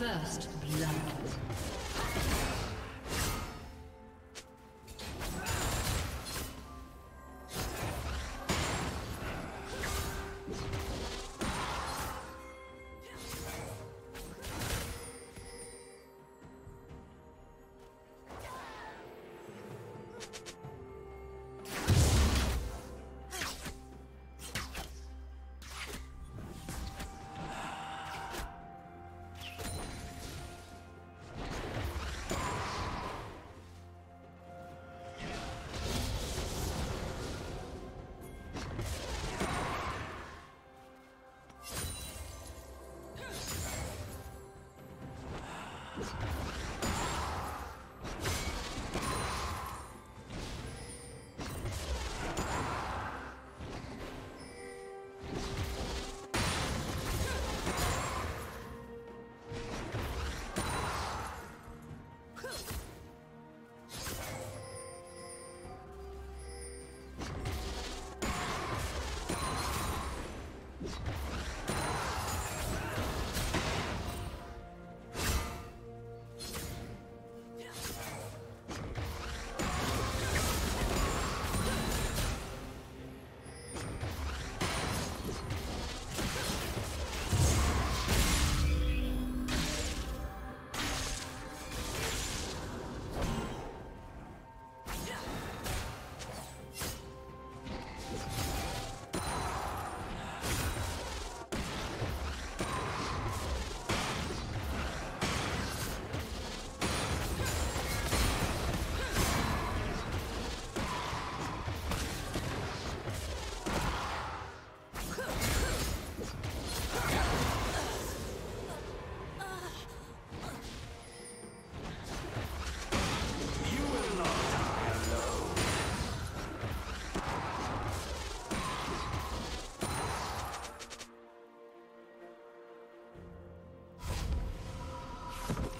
First blood. Killing spree.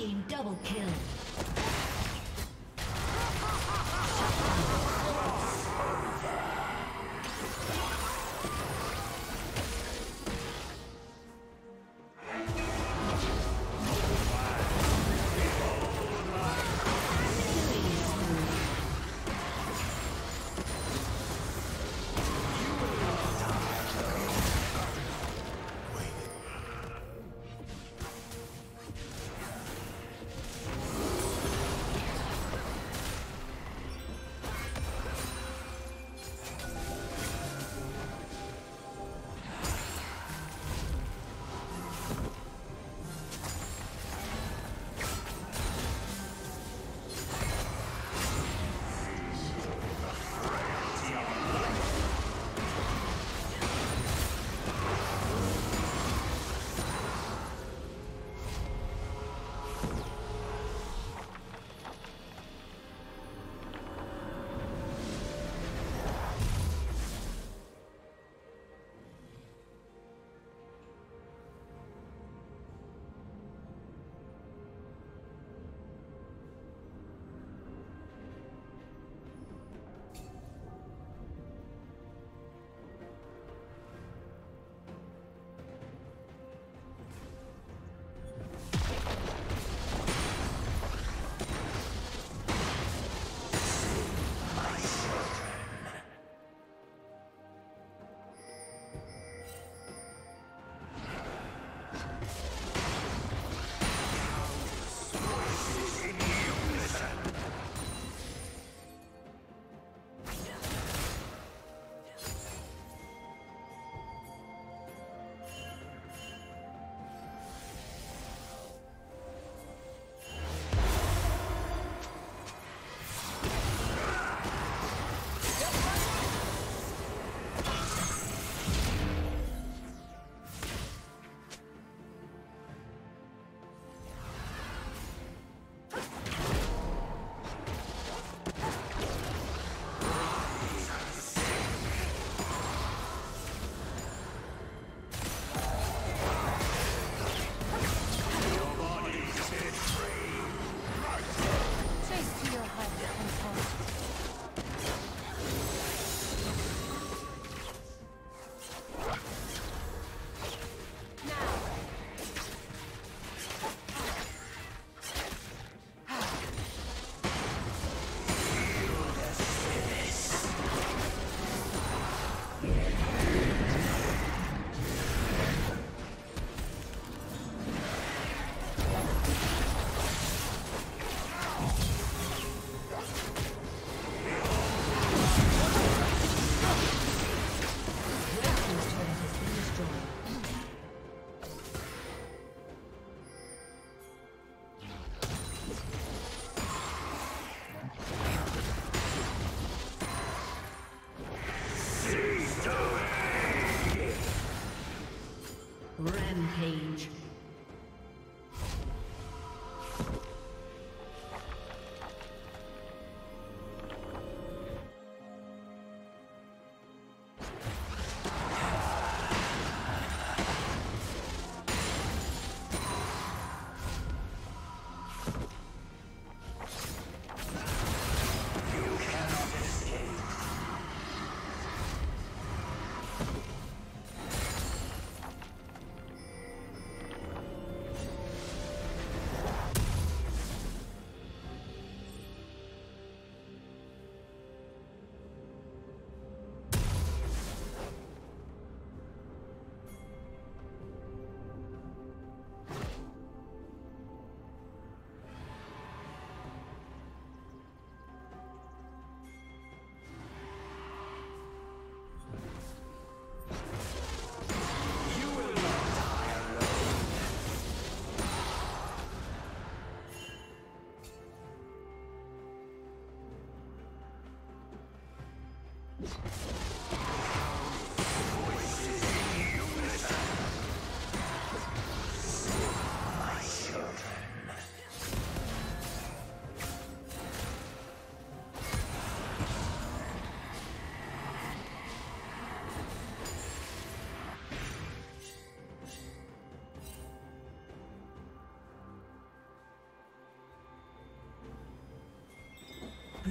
Team double kill.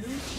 Blue team.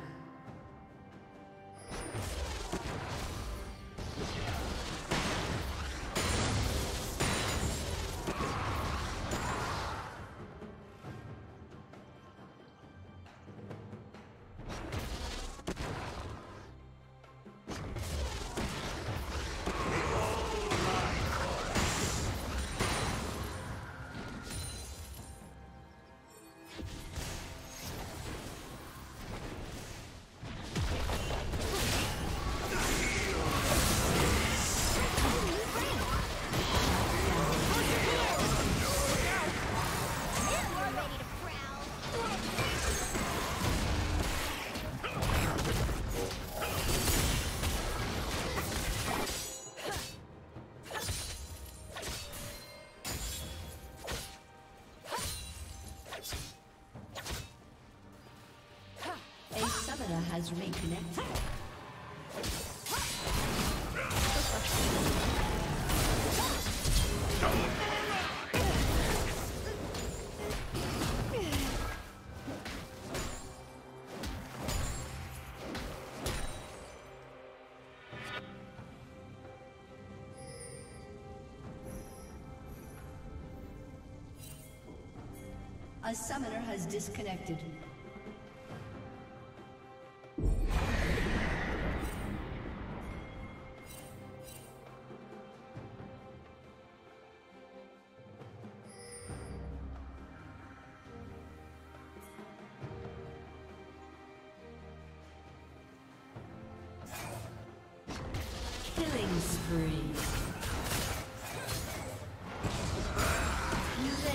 Has reconnected. A summoner has disconnected.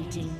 dominating.